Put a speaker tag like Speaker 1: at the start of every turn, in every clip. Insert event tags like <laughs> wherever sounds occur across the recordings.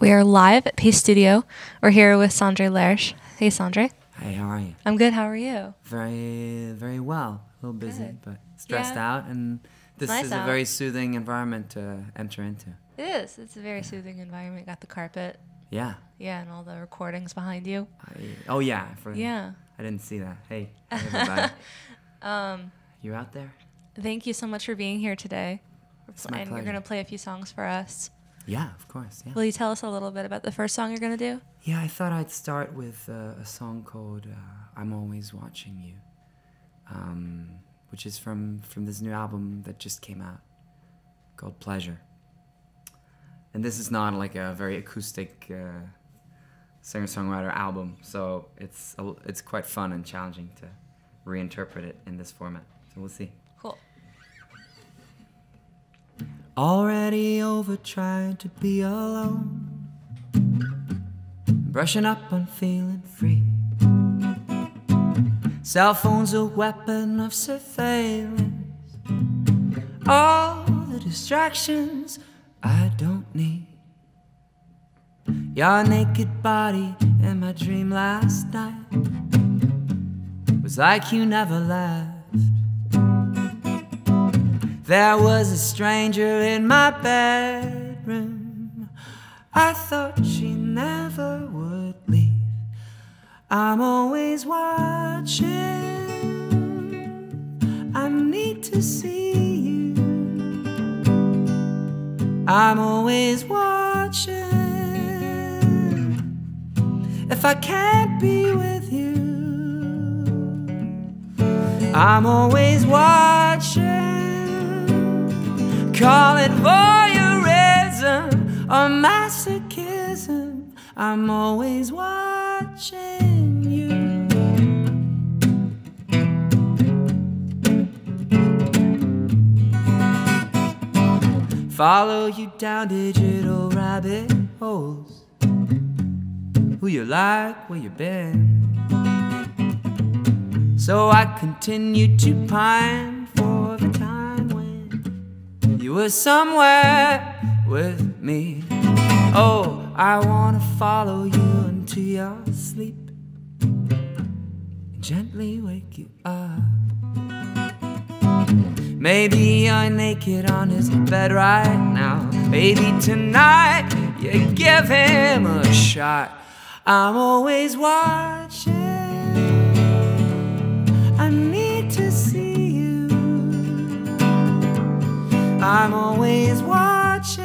Speaker 1: We are live at Paste Studio. We're here with Sondre Lerche. Hey, Sondre.
Speaker 2: Hey, how are you?
Speaker 1: I'm good. How are you?
Speaker 2: Very, very well. A little busy,
Speaker 1: Good.
Speaker 2: but stressed
Speaker 1: Yeah.
Speaker 2: out, and this
Speaker 1: Nice
Speaker 2: is
Speaker 1: out.
Speaker 2: a very soothing environment to enter into.
Speaker 1: It is. It's a very soothing environment. Got the carpet.
Speaker 2: Yeah.
Speaker 1: Yeah, and all the recordings behind you.
Speaker 2: I, oh yeah. For,
Speaker 1: Yeah.
Speaker 2: I didn't see that. Hey, <laughs> everybody.
Speaker 1: Um,
Speaker 2: you out there?
Speaker 1: thank you so much for being here today.
Speaker 2: It's
Speaker 1: and you're going to play a few songs for us.
Speaker 2: Yeah, of course. Yeah.
Speaker 1: Will you tell us a little bit about the first song you're going to do?
Speaker 2: Yeah, I thought I'd start with uh, a song called uh, "I'm Always Watching You," um, which is from from this new album that just came out called "Pleasure." And this is not like a very acoustic uh, singer-songwriter album, so it's a, it's quite fun and challenging to reinterpret it in this format. So we'll see.
Speaker 1: Cool.
Speaker 2: Already over trying to be alone. Brushing up on feeling free. Cell phone's a weapon of surveillance. All the distractions I don't need. Your naked body in my dream last night was like you never left. There was a stranger in my bedroom. I thought she never would leave. I'm always watching. I need to see you. I'm always watching. If I can't be with you, I'm always watching. Call it voyeurism or masochism. I'm always watching you. Follow you down digital rabbit holes. Who you like, where you been. So I continue to pine you were somewhere with me. Oh, I wanna follow you into your sleep and gently wake you up. Maybe you're naked on his bed right now. Maybe tonight you give him a shot. I'm always watching. I'm always watching.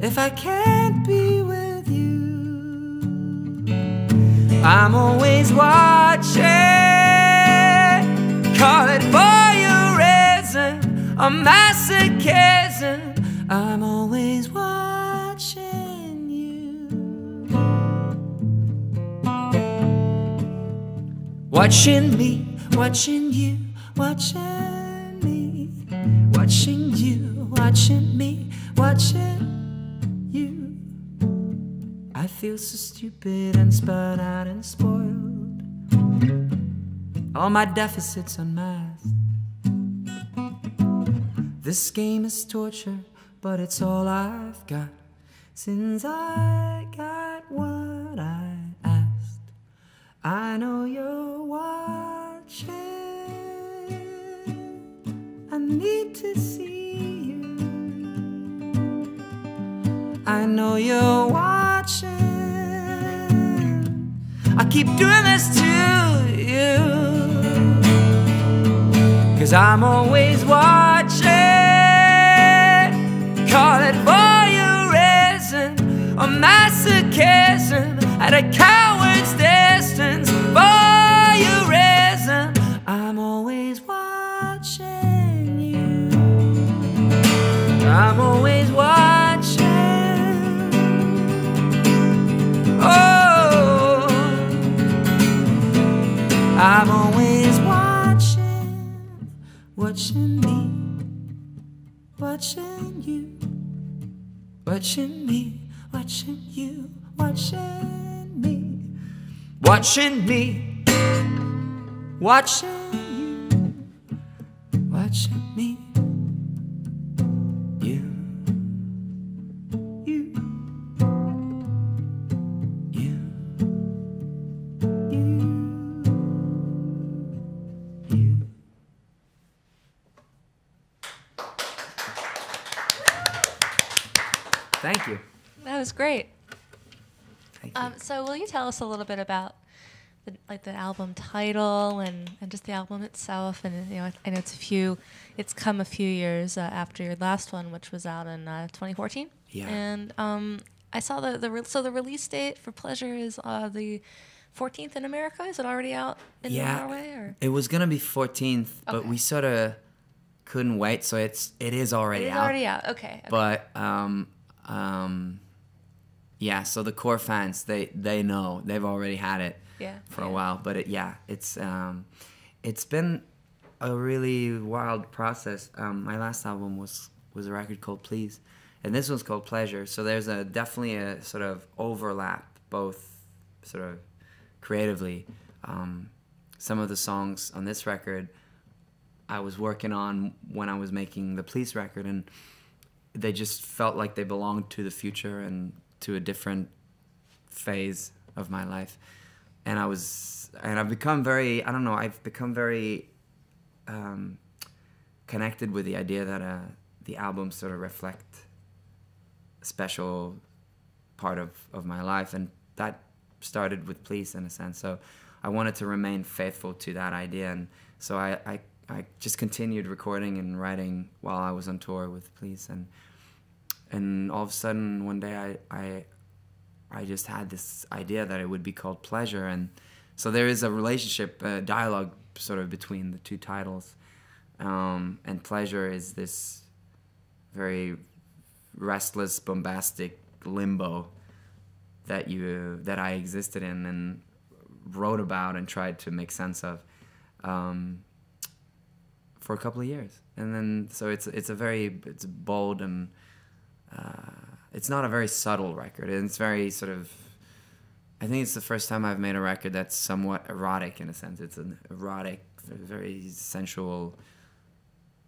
Speaker 2: If I can't be with you, I'm always watching. Call it voyeurism or masochism. I'm always watching you. Watching me, watching you, watching watching you, watching me, watching you. I feel so stupid and spun out and spoiled. All my deficits unmasked. This game is torture, but it's all I've got. Since I got what I asked, I know you're watching. Need to see you. I know you're watching. I keep doing this to you. Cause I'm always watching. Call it voyeurism or masochism at a coward's distance. I'm always watching, watching me, watching you, watching me, watching you, watching me, watching me, watching
Speaker 1: so, will you tell us a little bit about the, like the album title and, and just the album itself? And you know, I, know it's a few. It's come a few years uh, after your last one, which was out in uh, 2014.
Speaker 2: Yeah.
Speaker 1: And um, I saw the the re- so the release date for Pleasure is uh, the 14th in America. Is it already out in
Speaker 2: yeah,
Speaker 1: Norway? Or
Speaker 2: it was gonna be 14th, but we sort of couldn't wait, so it's it is already
Speaker 1: it's
Speaker 2: out.
Speaker 1: already out. Okay. okay.
Speaker 2: But um, um, yeah. So the core fans, they they know they've already had it
Speaker 1: yeah.
Speaker 2: for
Speaker 1: yeah.
Speaker 2: a while. But it, yeah, it's um, it's been a really wild process. Um, my last album was was a record called Please, and this one's called Pleasure. So there's a definitely a sort of overlap, both sort of creatively. Um, some of the songs on this record I was working on when I was making the Please record, and they just felt like they belonged to the future and to a different phase of my life. And I was, and I've become very, I don't know, I've become very um, connected with the idea that uh, the albums sort of reflect a special part of, of my life. And that started with Please in a sense. So I wanted to remain faithful to that idea. And so I, I, I just continued recording and writing while I was on tour with Please. And, and all of a sudden one day I, I, I just had this idea that it would be called Pleasure. And so there is a relationship, a dialogue sort of between the two titles. Um, and Pleasure is this very restless, bombastic limbo that you that I existed in and wrote about and tried to make sense of um, for a couple of years. And then so it's it's a very it's bold and uh, it's not a very subtle record. And it's very sort of I think it's the first time I've made a record that's somewhat erotic in a sense. It's an erotic, very sensual.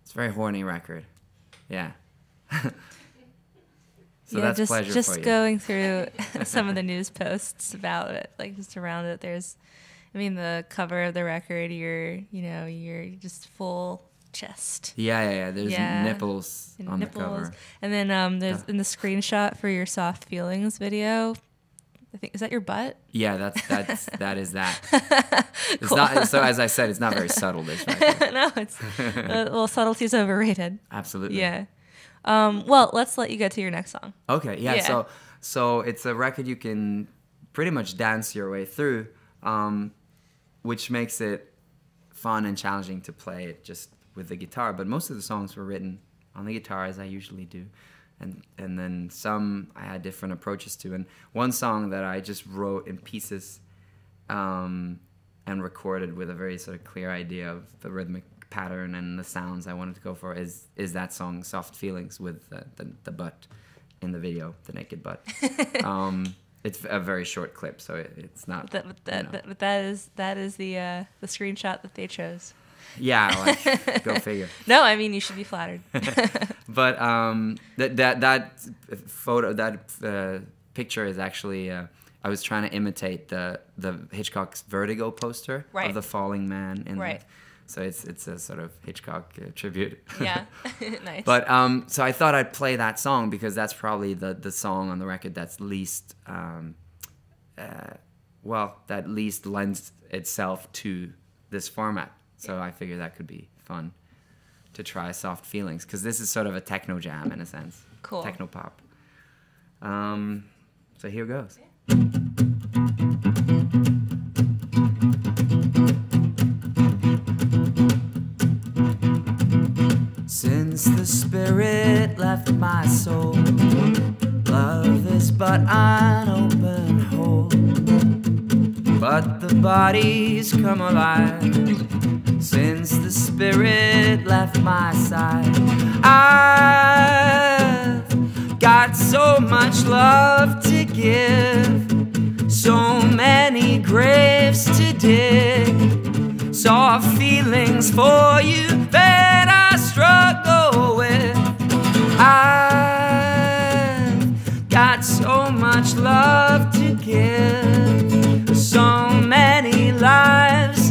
Speaker 2: It's a very horny record. Yeah. <laughs> so
Speaker 1: yeah,
Speaker 2: that's
Speaker 1: just
Speaker 2: pleasure
Speaker 1: just going through <laughs> some of the news posts about it, like just around it. There's, I mean, the cover of the record. You're, you know, you're just full chest.
Speaker 2: Yeah, yeah, yeah. There's
Speaker 1: Yeah.
Speaker 2: nipples
Speaker 1: and
Speaker 2: on
Speaker 1: nipples.
Speaker 2: the cover.
Speaker 1: And then um, there's
Speaker 2: Yeah.
Speaker 1: in the screenshot for your soft feelings video. I think is that your butt?
Speaker 2: Yeah, that's that's <laughs> that is that. <laughs> It's
Speaker 1: Cool.
Speaker 2: not so as I said, it's not very subtle. This <laughs>
Speaker 1: no, it's uh, well, subtlety's overrated.
Speaker 2: Absolutely.
Speaker 1: Yeah. Um, well, let's let you get to your next song.
Speaker 2: Okay, yeah,
Speaker 1: Yeah.
Speaker 2: So so it's a record you can pretty much dance your way through, um, which makes it fun and challenging to play it just with the guitar. But most of the songs were written on the guitar as I usually do. And and then some I had different approaches to. And one song that I just wrote in pieces um, and recorded with a very sort of clear idea of the rhythmic pattern and the sounds I wanted to go for is is that song "Soft Feelings" with the, the, the butt in the video, the naked butt. <laughs> um, it's a very short clip, so it, it's not.
Speaker 1: That,
Speaker 2: you
Speaker 1: that,
Speaker 2: know.
Speaker 1: but that is that is the uh, the screenshot that they chose.
Speaker 2: Yeah, like, go <laughs> figure.
Speaker 1: No, I mean you should be flattered. <laughs> <laughs>
Speaker 2: But um, that that that photo that uh, picture is actually. Uh, I was trying to imitate the the Hitchcock's Vertigo poster
Speaker 1: Right.
Speaker 2: of the falling man in
Speaker 1: Right.
Speaker 2: the, so it's it's a sort of Hitchcock uh, tribute.
Speaker 1: yeah, nice.
Speaker 2: But um, so I thought I'd play that song because that's probably the the song on the record that's least, um, uh, well, that least lends itself to this format. So I figured that could be fun to try soft feelings because this is sort of a techno jam in a sense,
Speaker 1: Cool.
Speaker 2: techno pop. Um, so here goes. Since the spirit left my soul, love is but an open hole. But the bodies come alive since the spirit left my side. I've got so much love to give, so many graves to dig soft feelings for you that I struggle with. I've got so much love to give, so many lives.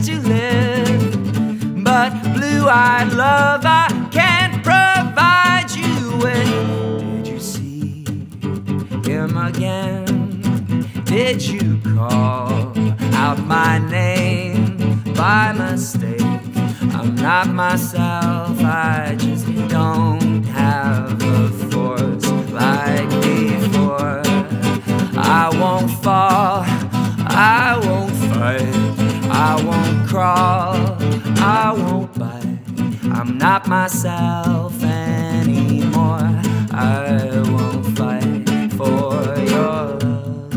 Speaker 2: But blue eyed love, I can't provide you with. Did you see him again. Did you call out my name by mistake? I'm not myself, I just don't have the force like before. I won't fall, I won't fight, I won't crawl, not myself anymore. I won't fight for your love.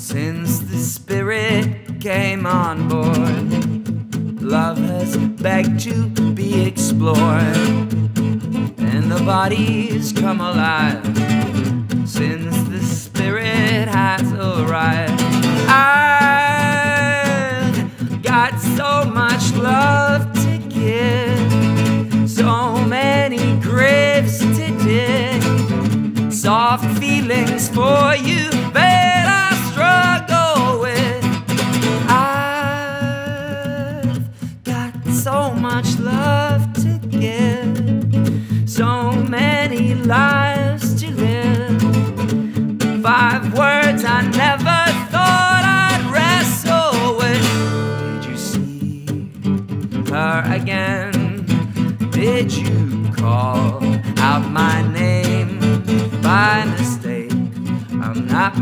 Speaker 2: Since the spirit came on board, love has begged to be explored, and the body's come alive. Since the spirit has arrived, feelings for you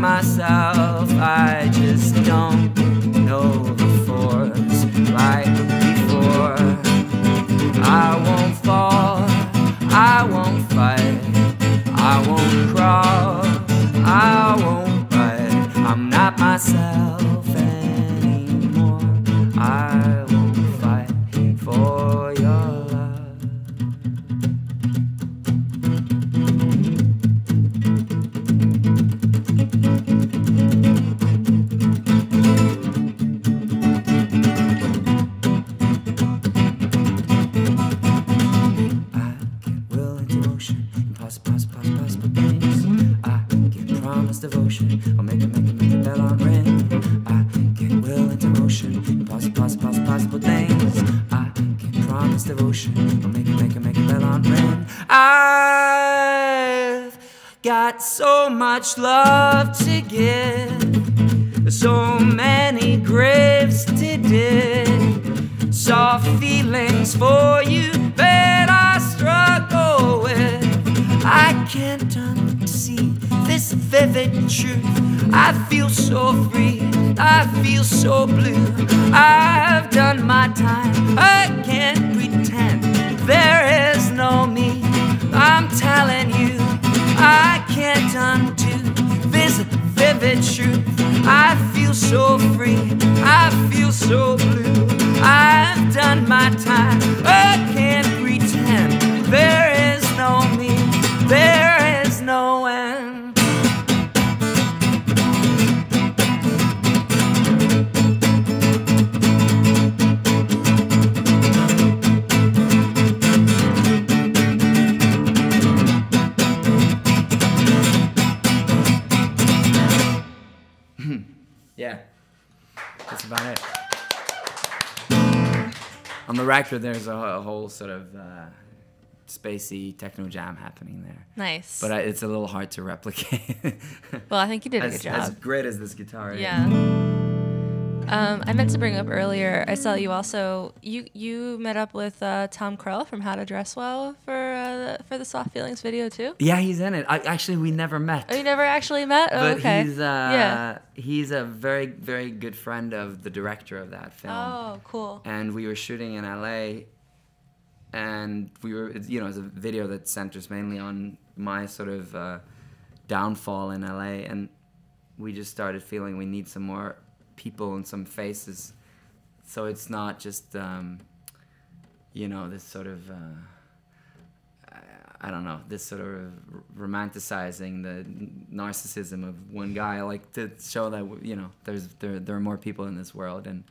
Speaker 2: myself, I just don't know the force. Like much love to give, so many graves to dig, soft feelings for you that I struggle with. I can't unsee this vivid truth. I feel so free, I feel so blue. I've done my time, I can't pretend there is no me. I'm telling you, I can't undo vivid truth. I feel so free, I feel so blue. I've done my time, I can't On there's a, a whole sort of uh, spacey techno jam happening there,
Speaker 1: Nice.
Speaker 2: but I, it's a little hard to replicate.
Speaker 1: well, I think you did a
Speaker 2: as,
Speaker 1: good
Speaker 2: as great as this guitar is.
Speaker 1: Yeah. Um, I meant to bring up earlier. I saw you also you you met up with uh, Tom Krell from How to Dress Well for uh, for the Soft Feelings video too.
Speaker 2: Yeah, he's in it. I, actually, we never met.
Speaker 1: Oh, you never actually met? Oh,
Speaker 2: but
Speaker 1: okay.
Speaker 2: he's uh,
Speaker 1: yeah.
Speaker 2: he's a very very good friend of the director of that film.
Speaker 1: Oh, cool.
Speaker 2: and we were shooting in LA and we were you know it's a video that centers mainly on my sort of uh, downfall in LA and we just started feeling we need some more people and some faces. So it's not just um, you know this sort of uh, I- don't know this sort of romanticizing the narcissism of one guy I like to show that you know there's there, there are more people in this world. And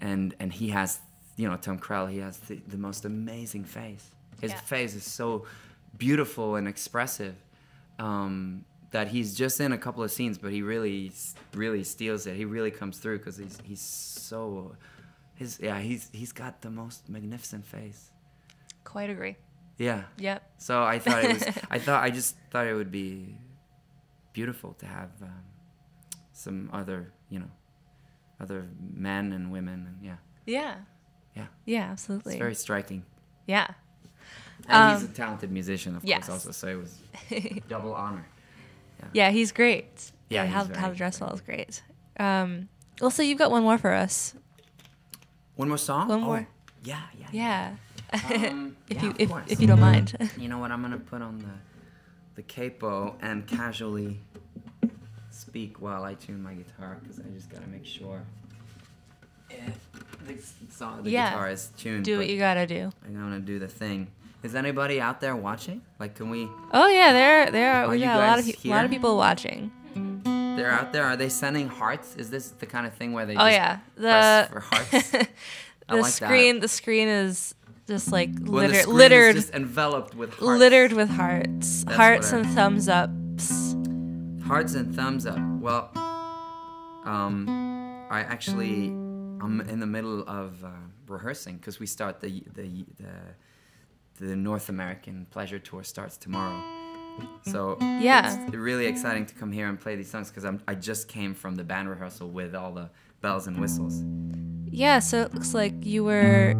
Speaker 2: and and he has you know Tom Krell he has the, the most amazing face. His
Speaker 1: Yeah.
Speaker 2: face is so beautiful and expressive. Um, that he's just in a couple of scenes but he really really steals it he really comes through because he's he's so his yeah he's he's got the most magnificent face
Speaker 1: Quite agree.
Speaker 2: Yeah.
Speaker 1: Yep.
Speaker 2: So I thought it was. <laughs> I thought I just thought it would be beautiful to have um, some other, you know, other men and women, and yeah,
Speaker 1: Yeah.
Speaker 2: yeah,
Speaker 1: Yeah, absolutely.
Speaker 2: it's very striking.
Speaker 1: yeah.
Speaker 2: And he's
Speaker 1: Um,
Speaker 2: a talented musician, of
Speaker 1: yes.
Speaker 2: course, also. So it was <laughs> double honor.
Speaker 1: Yeah, he's great.
Speaker 2: Yeah,
Speaker 1: how, how to dress well is great. Um, well, so you've got one more for us.
Speaker 2: One more song.
Speaker 1: One more.
Speaker 2: Yeah, yeah.
Speaker 1: Yeah.
Speaker 2: Um, <laughs>
Speaker 1: if
Speaker 2: yeah,
Speaker 1: you if, if you don't mind. <laughs>
Speaker 2: You know what? I'm gonna put on the the capo and casually speak while I tune my guitar because I just gotta make sure. If the song, the
Speaker 1: Yeah.
Speaker 2: guitar is tuned.
Speaker 1: do what you gotta do.
Speaker 2: I'm gonna do the thing. Is anybody out there watching? Like, can we?
Speaker 1: Oh yeah, there there are,
Speaker 2: Are
Speaker 1: we got a lot of pe- lot of people watching.
Speaker 2: They're out there. Are they sending hearts? Is this the kind of thing where they?
Speaker 1: Oh
Speaker 2: just
Speaker 1: yeah, the
Speaker 2: for hearts. <laughs>
Speaker 1: the
Speaker 2: like that.
Speaker 1: screen the screen is just like
Speaker 2: When the
Speaker 1: litter,
Speaker 2: is
Speaker 1: littered
Speaker 2: just enveloped with hearts.
Speaker 1: littered with hearts,
Speaker 2: That's
Speaker 1: hearts and thumbs ups.
Speaker 2: Hearts and thumbs up. Well, um, I actually I'm in the middle of uh, rehearsing because we start the, the the the North American pleasure tour starts tomorrow. So
Speaker 1: Yeah.
Speaker 2: it's really exciting to come here and play these songs because I'm I just came from the band rehearsal with all the bells and whistles.
Speaker 1: Yeah, so it looks like you were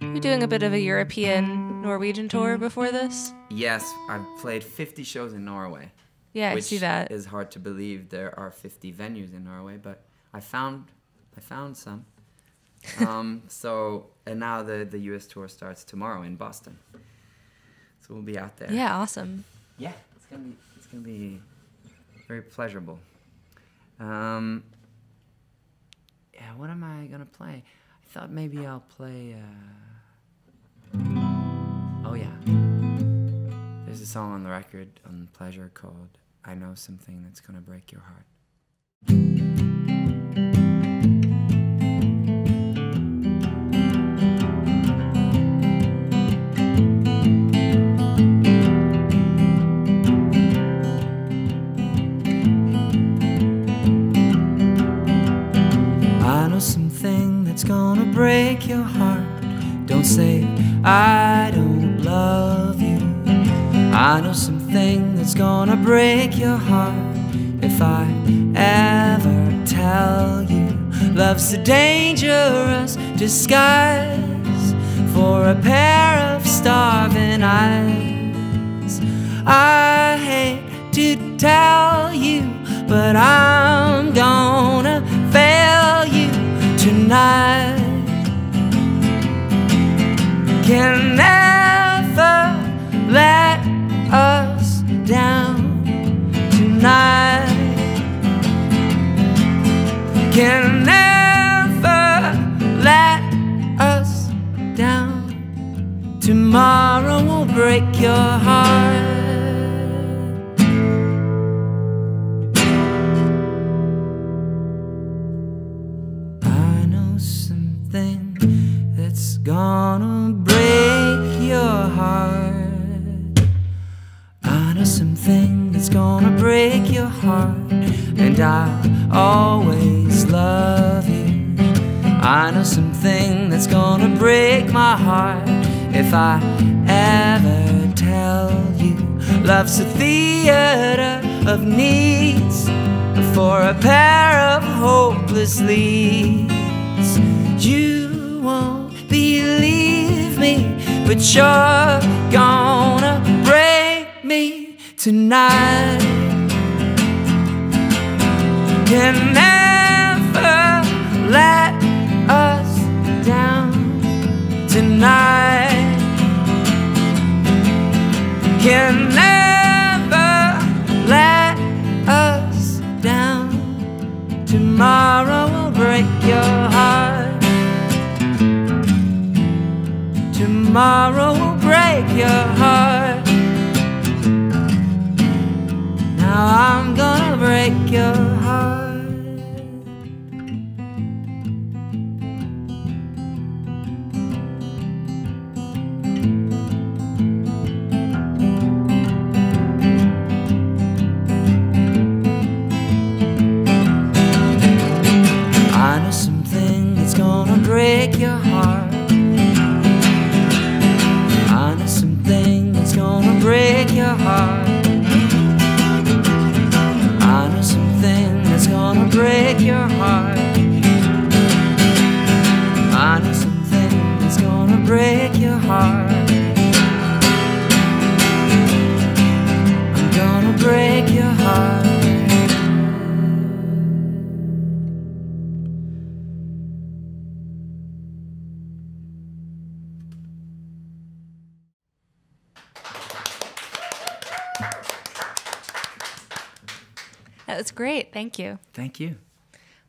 Speaker 1: you doing a bit of a European Norwegian tour before this.
Speaker 2: Yes, I've played 50 shows in Norway.
Speaker 1: Yeah, I see that.
Speaker 2: is hard to believe. There are 50 venues in Norway, but I found I found some. <laughs> um, so and now the the U.S. tour starts tomorrow in Boston. So we'll be out there.
Speaker 1: Yeah, awesome.
Speaker 2: Yeah, it's gonna be it's gonna be very pleasurable. Um, yeah, what am I gonna play? I thought maybe I'll play. Uh, oh yeah, there's a song on the record on Pleasure called "I Know Something That's Gonna Break Your Heart." Break your heart. Don't say I don't love you. I know something that's gonna break your heart if I ever tell you. Love's a dangerous disguise for a pair of starving eyes. I hate to tell you, but I'm gonna fail you tonight. Can never let us down tonight. Can never let us down. Tomorrow will break your heart. I'll always love you. I know something that's gonna break my heart if I ever tell you. Love's a theater of needs for a pair of hopeless leads. You won't believe me, but you're gonna break me tonight. Can never let us down tonight. Can never let us down. Tomorrow will break your heart. Tomorrow will break your heart. Now I'm gonna break your heart. Break your heart.
Speaker 1: Thank you.
Speaker 2: Thank you.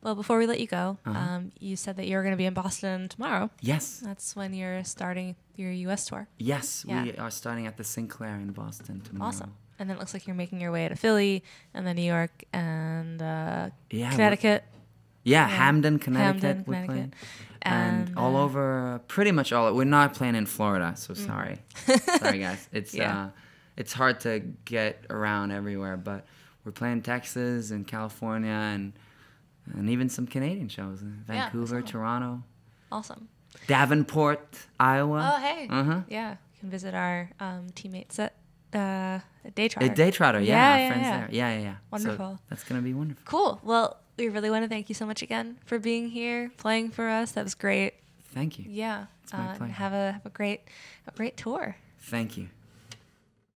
Speaker 1: Well, before we let you go,
Speaker 2: Uh-huh.
Speaker 1: um, you said that you're going to be in Boston tomorrow.
Speaker 2: Yes.
Speaker 1: That's when you're starting your U.S. tour.
Speaker 2: Yes, we are starting at the Sinclair in Boston tomorrow.
Speaker 1: Awesome. And then it looks like you're making your way to Philly and then New York and uh,
Speaker 2: Yeah,
Speaker 1: Connecticut.
Speaker 2: Yeah,
Speaker 1: Yeah.
Speaker 2: Hamden, Connecticut.
Speaker 1: Hamden,
Speaker 2: we're
Speaker 1: Connecticut.
Speaker 2: playing. And,
Speaker 1: And,
Speaker 2: all
Speaker 1: uh,
Speaker 2: over, pretty much all. We're not playing in Florida, so
Speaker 1: Mm.
Speaker 2: sorry. <laughs> sorry, guys. It's
Speaker 1: Yeah.
Speaker 2: uh, it's hard to get around everywhere, but we're playing Texas and California and and even some Canadian shows, in
Speaker 1: Yeah,
Speaker 2: Vancouver. Toronto,
Speaker 1: Awesome.
Speaker 2: Davenport, Iowa.
Speaker 1: Oh, hey.
Speaker 2: Uh huh.
Speaker 1: Yeah. You can visit our um, teammates at, uh, Daytrotter. day trotter,
Speaker 2: yeah,
Speaker 1: Yeah,
Speaker 2: our
Speaker 1: yeah,
Speaker 2: friends
Speaker 1: yeah.
Speaker 2: there. Yeah, yeah, yeah. So
Speaker 1: Wonderful.
Speaker 2: that's gonna be wonderful.
Speaker 1: Cool. Well, we really want to thank you so much again for being here, playing for us. That was great.
Speaker 2: Thank you.
Speaker 1: Yeah. uh, have a have a great a great tour.
Speaker 2: Thank you.